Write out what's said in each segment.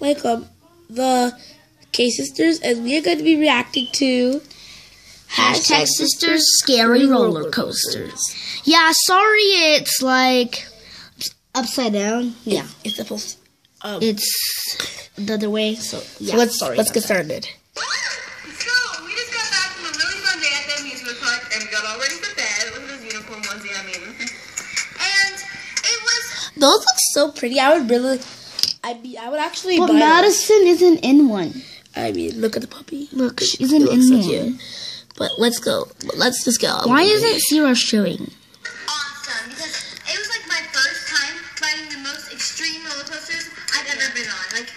like um the K sisters, and we are going to be reacting to Hashtag sisters scary roller coasters. Yeah, sorry it's like upside down. Yeah. It's supposed. Um, It's the other way, so yeah. so let's sorry let's about get started. So, we just got back from a really fun day at the amusement park and we got all ready for bed. Look at this unicorn onesie I made. And it was Those look so pretty. I would really. I be. I would actually But buy those. Madison isn't in one. I mean, look at the puppy. Look, she It isn't in so one. cute. But let's go. Let's just go. Why isn't Zero showing? awesome because it was like my first time riding the most extreme roller coasters I've ever been on. Like,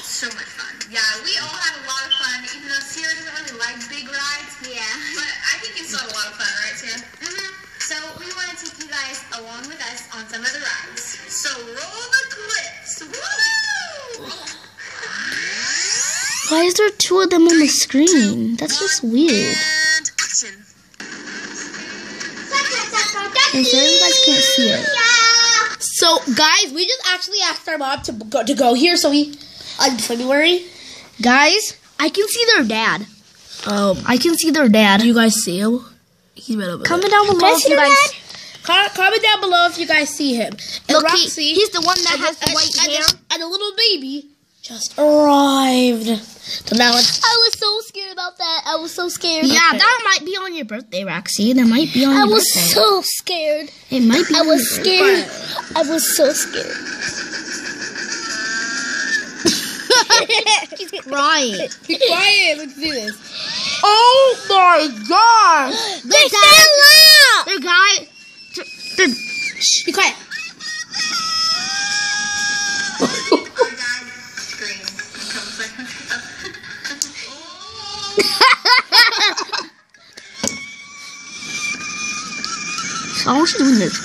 so much fun. Yeah, we all had a lot of fun, even though Sierra doesn't really like big rides. Yeah. But I think you still had a lot of fun, right, Sierra? Mm-hmm. So we want to take you guys along with us on some of the rides. So roll the clips. Woo! Why is there two of them on the screen? That's just weird. And action. And so you guys can't see it. So, guys, we just actually asked our mom to go to go here. So we on February. Guys, I can see their dad. Um, I can see their dad. do you guys see him? He's right over Comment there. down below if you guys. Com- comment down below if you guys see him. And Look, he, he's the one that has the white and hair. and a little baby just arrived. So now it's I was so scared about that. I was so scared. Yeah, that might be on your birthday, Roxy. That might be on your birthday. I was birthday. so scared. it might be. I on was your scared. I was so scared. birthday. Crying. be quiet. Let's do this. Oh my god! They said loud. Their guy. Their, Shh, be quiet. I want you doing this.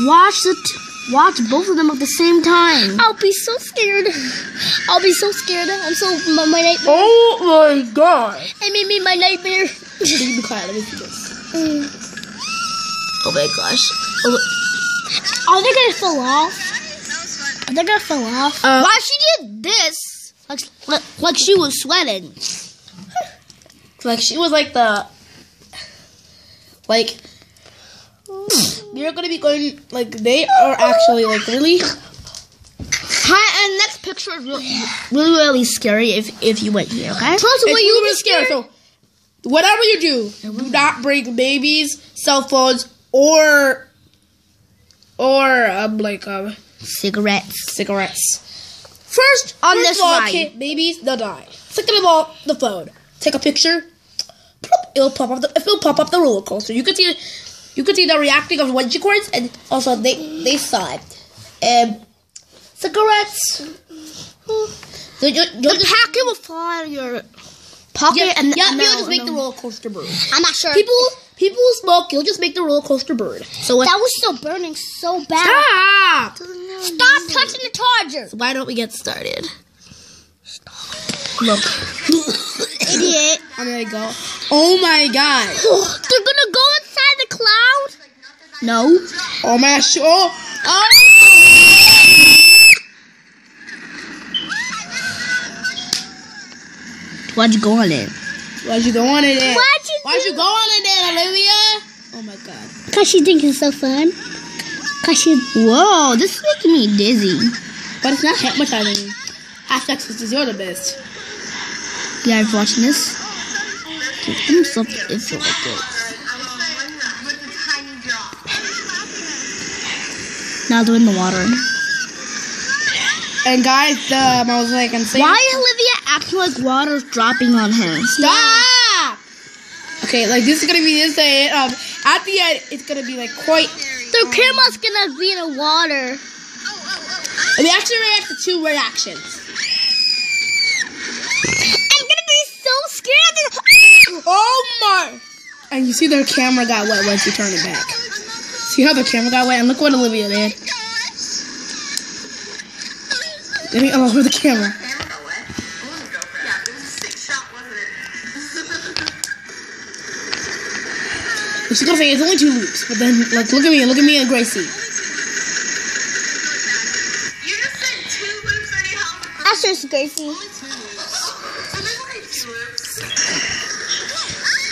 Watch the. T- watch both of them at the same time. I'll be so scared. I'll be so scared. I'm so my, my nightmare. Oh my god! It made me my nightmare. be quiet. Let me see this. Mm. Oh my gosh. Oh, Are they gonna fall off? Are they gonna fall off? uh, Why she did this? Like, like, like she was sweating. like she was like the like you're gonna be going like they are actually like really Hi, and next picture is really, really, really scary if if you went here. Okay. Tell us it's what you really were scary. scared. So whatever you do, do not bring babies, cell phones, or or um like um Cigarettes. cigarettes. First, On first this of all, ride. kid, babies they'll die. Second of all, the phone. Take a picture. Plop, it'll pop up. The, it'll pop up the roller coaster. You can see, you can see the reacting of one cords, and also they they saw it. Um, cigarettes. So you, you'll The just, packet will fall out of your pocket, yeah, and yeah, and you'll then- just make the roller coaster burn. I'm not sure. People, people who smoke, you'll just make the roller coaster burn. So what? that was still burning so bad. Stop! Stop touching the charger. Why don't we get started? Look. idiot. I'm gonna go. Oh my god. They're gonna go inside the cloud. No. Oh my gosh. Oh. Oh. Why'd you go on it? Why'd you go on it? Why'd you Why'd you go on it then, Olivia? Oh my god. Cause she thinks it's so fun. Cause she. Whoa, this is making me dizzy. But it's not hypnotizing. Hashtag sisters, you're the best. You guys watching this? Dude, I'm so it feel like it. With a tiny drop. Now they're in the water. And guys, um, I was like, I'm saying. Why Olivia acting like water's dropping on her? Stop! Okay, like this is gonna be this day. Um, at the end, it's gonna be like quite. Their camera's gonna be in the water. And we actually react to two reactions. I'm gonna be so scared. Oh my! And you see their camera got wet once you turn it back. See how the camera got wet? And look what Olivia did. Let me unlock the camera. Camera got wet. I wasn't girlfriend. Yeah, it was a sick shot, wasn't it? She's gonna say it's only two loops, but then like look at me, look at me and Gracie. Cheers, Gracie.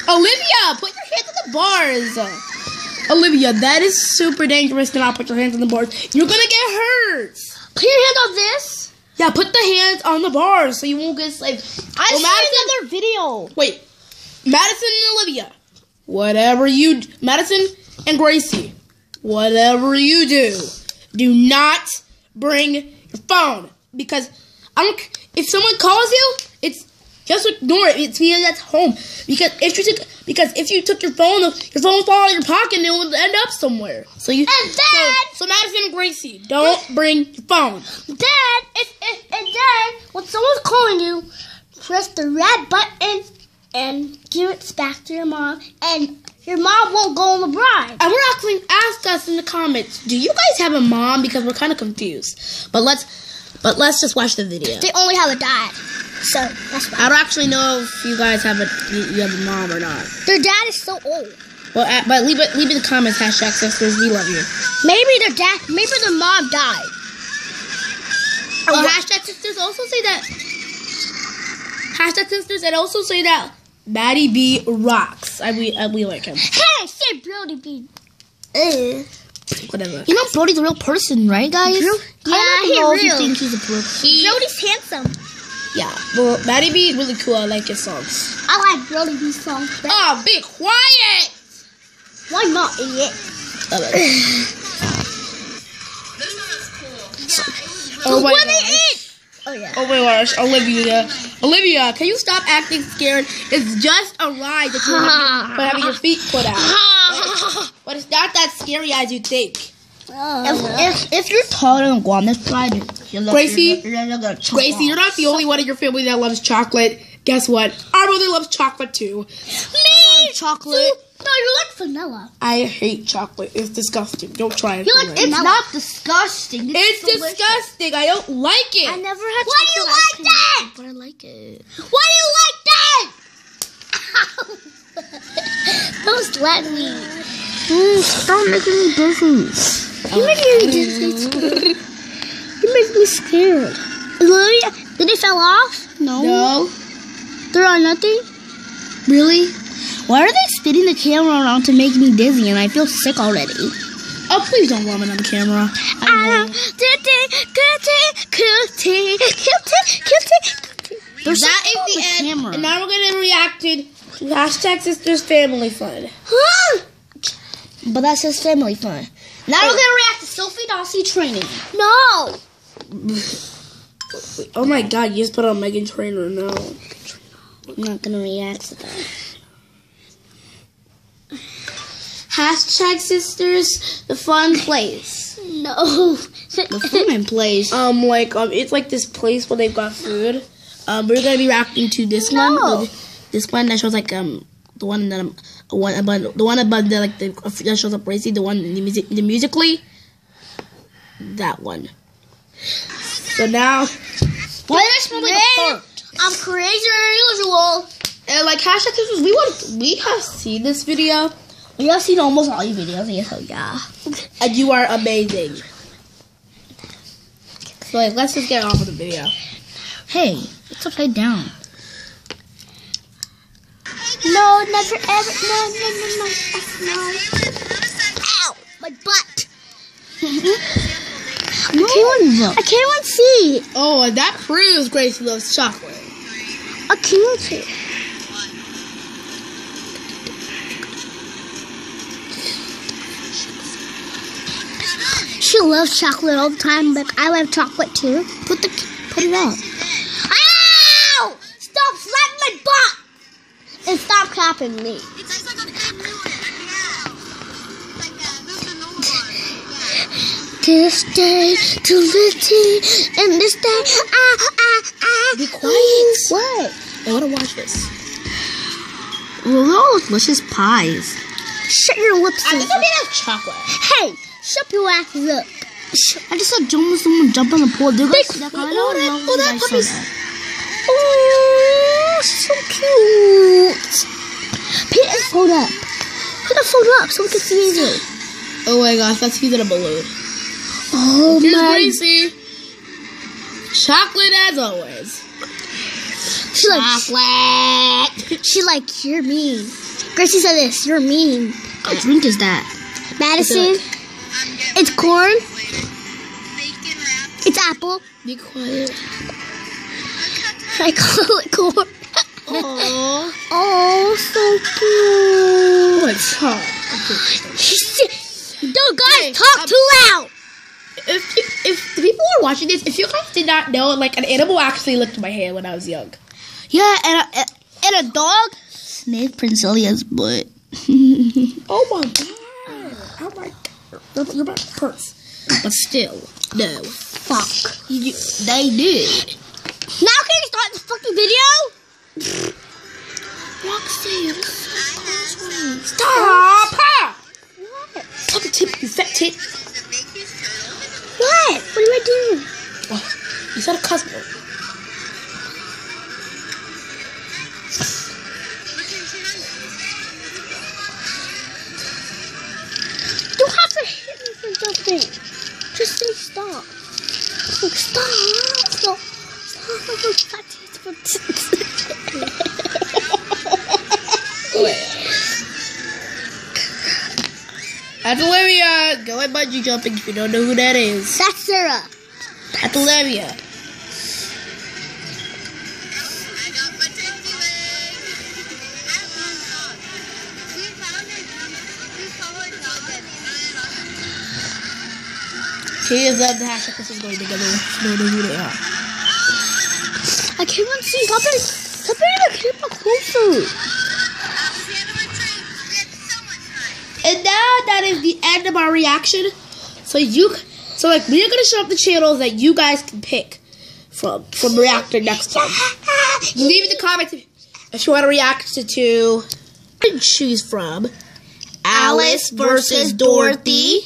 Olivia, put your hands on the bars. Olivia, that is super dangerous to not put your hands on the bars. You're gonna get hurt. Put your hand on this. Yeah, put the hands on the bars so you won't get like. I Well, Madison- another video. Wait, Madison and Olivia, whatever you, Madison and Gracie, whatever you do, do not bring your phone because I don't. If someone calls you, just ignore it. It's because that's home. Because if you took, because if you took your phone, your phone fall out of your pocket and it would end up somewhere. So you. And so, Dad! so Madison and Gracie, don't bring your phone. Dad, if, if, and Dad, when someone's calling you, press the red button and give it back to your mom, and your mom won't go on the bride. And we're actually asking, ask us in the comments, do you guys have a mom? Because we're kind of confused. But let's, but let's just watch the video. They only have a dad, so that's why. I don't actually know if you guys have a, you you have a mom or not. Their dad is so old. Well, uh, but leave it, leave it in the comments. Hashtag sisters, we love you. Maybe their dad, maybe their mom died. Oh, hashtag sisters also say that. Hashtag sisters and also say that Maddie B rocks. I we I, we like him. Hey, say Brody B. Ugh. Whatever. You know Brody's a real person, right, guys? Yeah, I he don't know if you think he's a pro. He, Brody's handsome. yeah. Well, Maddie B is really cool. I like his songs. I like Brody B's songs. better. Oh, be quiet. Why not, idiot? It. Oh my what gosh. they eat? Oh yeah. Oh my gosh, Olivia. Olivia, can you stop acting scared? It's just a ride that you're having, having your feet put out. But it's not that scary as you think. If, if, if you're taller than Guam, that's right. You're looking- Gracie? you're, you're, you're gonna Gracie, you're not the only one in your family that loves chocolate. Guess what? Our mother loves chocolate too. Me! Chocolate. No, you like vanilla. I hate chocolate. It's disgusting. Don't try it. You like It's, It's vanilla. not disgusting. It's, delicious. disgusting. I don't like it. I never had Why do you chocolate ice like cream, that? But I like it. Why do you like that? Don't let me. Mm, stop making me dizzy. You make me dizzy. You make me scared. Olivia, did it fell off? No. no. There are nothing. Really? Why are they spinning the camera around to make me dizzy and I feel sick already? Oh, please don't vomit on camera. Ah. They're That is the end. camera. And now we're gonna react to hashtag sisters family fun. But that's just family fun. Now we're gonna react to Sophie Dossi training. No. Oh my god, you just put on Meghan Trainor. No. I'm not gonna react to that. Hashtag sisters, the fun place. No. The fun place. Um, like um, it's like this place where they've got food. Um, we're gonna be reacting to this No. one. This one that shows like um the one that um one above the one about the like the that shows up Racy. The one the music the musically. That one. So now, Why did I smell like a fart? I'm crazier than usual. and like hashtag sisters, we want we have seen this video, We have seen almost all your videos. So yeah. and you are amazing. So like, let's just get on with the video. Hey, it's upside down. No, never ever. No, no, no, no, no. Ow, my butt. No. I can't even see. Oh, that proves Grace loves chocolate. I can't see. She loves chocolate all the time, but I love chocolate too. Put the put it up. Ow! Stop slapping my butt! And me. It tastes like a big new one. Yeah. Like that. This is the normal one. Yeah. This day to this day, and this day, ah, ah, ah. Be quiet. What? I want to watch this. Well, they're all delicious pies. Shut your lips. I up. think I'm gonna chocolate. Hey, shut your ass up. I just saw Joan was someone jump in the pool. Did you guys Big- see that? oh, I don't know if oh, you guys saw that. Oh, so cute. Pick his phone up. Put the phone up so we can see you. Oh my gosh, that's he's in a balloon. Oh Here's my. Gracie. Chocolate as always. She like Chocolate. she like you're mean. Gracie said this. You're mean. What drink is that? Madison. It's corn. It's apple. Be quiet. I call it corn. Aww. Oh, so cute. Hot. She's no guys Hey, talk um, too loud. If, if if the people are watching this, if you guys did not know, like an animal actually licked my hand when I was young. Yeah, and a, and a dog sniffed Prince Elia's butt. Oh my god! Oh my god! Your, your butt hurts. But still, no. Fuck. You, they did. Now can you start this fucking video? Roxanne, stop! What? Stop it, tip, you fat tit. What? What do I do? Oh, you said a cuss Olivia. Go at bungee jumping if you don't know who that is. That's Sarah. That's Olivia. I got my turkey leg. I love dogs. We found a we found a dog that He is uh, the hashtag this is going together. Don't know who they are. I can't even see. Stop it. Stop it. I can't even closer. And now that is the end of our reaction. So you, so like we're gonna show up the channels that you guys can pick from from reacting next time. Leave in the comments if, you want to react to two. Choose from Alice versus Dorothy,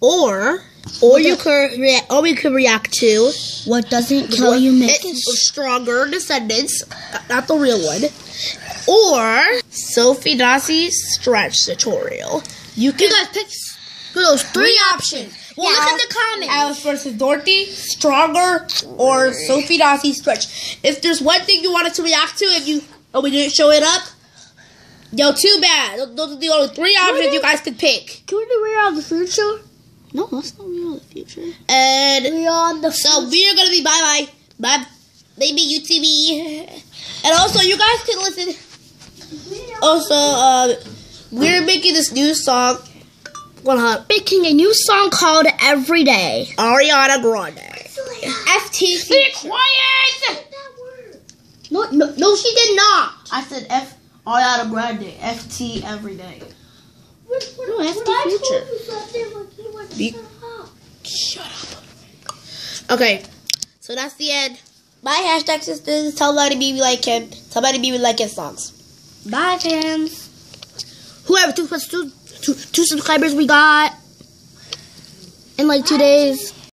or or you could rea- or we could react to What doesn't kill you makes stronger Descendants, uh, not the real one, or Sophie Dossi's stretch tutorial. You can guys pick those three options. Well, Yeah, look I'll- in the comments. Alice versus Dorothy, stronger, or Sophie Dassey stretch. If there's one thing you wanted to react to, if you oh we didn't show it up, yo, too bad. Those- are the only three options you guys could pick. Can we do We're on the Future? No, that's not real. The future. And We're on the So we're gonna be bye bye. Bye baby UTV. And also you guys can listen also uh we're making this new song one hot Making a new song called Every Day. Ariana Grande. FT. Be quiet! No, no, no, she did not. I said F Ariana Grande. FT Every Day. No, FT Future. Be- Shut up. Okay. So that's the end. My hashtag sisters. Tell somebody be like him. Tell somebody be like his songs. Bye, fans. Whoever two plus two, two, two subscribers we got in like two days.